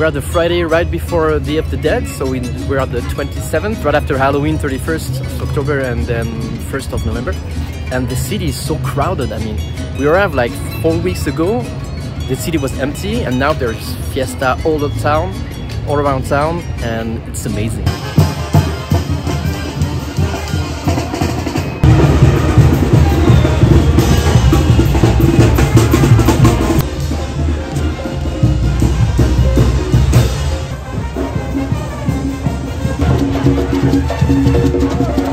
We're the Friday right before Day of the Dead, so we, we're at the 27th, right after Halloween, 31st of October and then 1st of November. And the city is so crowded. I mean, we arrived like four weeks ago, the city was empty, and now there's fiesta all the town, all around town, and it's amazing. So we're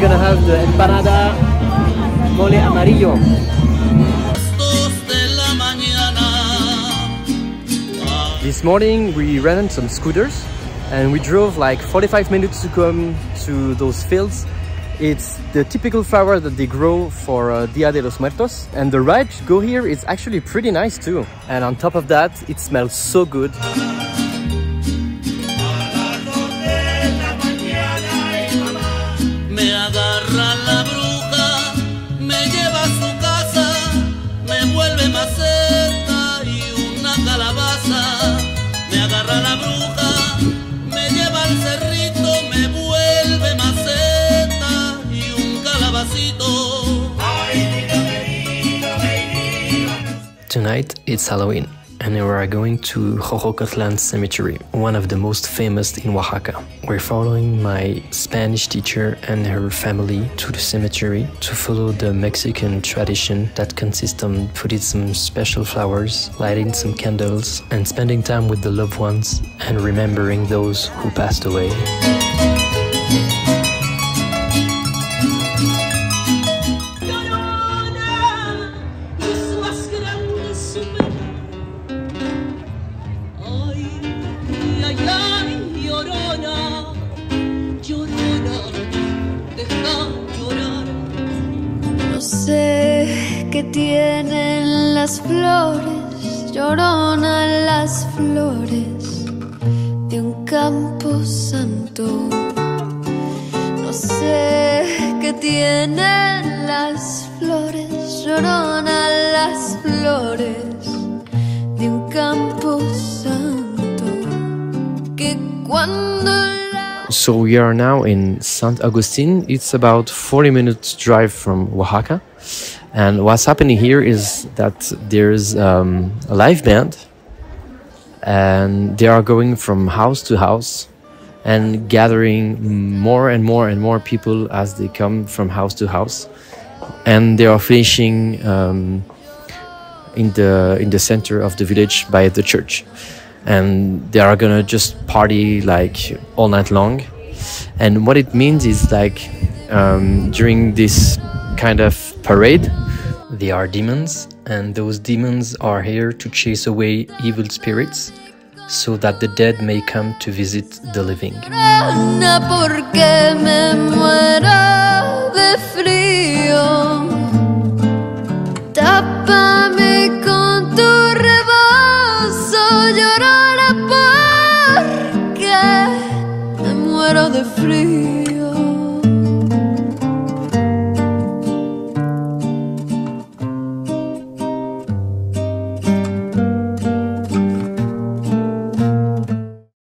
gonna have the empanada mole amarillo. This morning we rented some scooters and we drove like 45 minutes to come to those fields. It's the typical flower that they grow for uh, Dia de los Muertos and the ride to go here is actually pretty nice too. And on top of that, it smells so good. Tonight it's Halloween and we are going to Xoxocotlan Cemetery, one of the most famous in Oaxaca. We're following my Spanish teacher and her family to the cemetery to follow the Mexican tradition that consists on putting some special flowers, lighting some candles, and spending time with the loved ones and remembering those who passed away. Qué tienen las flores, lloronan las flores de un campo santo. No sé qué tienen las flores, lloronan las flores de un campo santo. Que cuando So we are now in Saint Augustine. It's about 40 minutes drive from Oaxaca. And what's happening here is that there's um, a live band and they are going from house to house and gathering more and more and more people as they come from house to house. And they are finishing um, in the in the center of the village by the church and they are gonna just party like all night long and what it means is like um, during this kind of parade They are demons and those demons are here to chase away evil spirits so that the dead may come to visit the living Ana porque me muero de frío. Tápame con tu rebozo, llorona porque me muero de frío.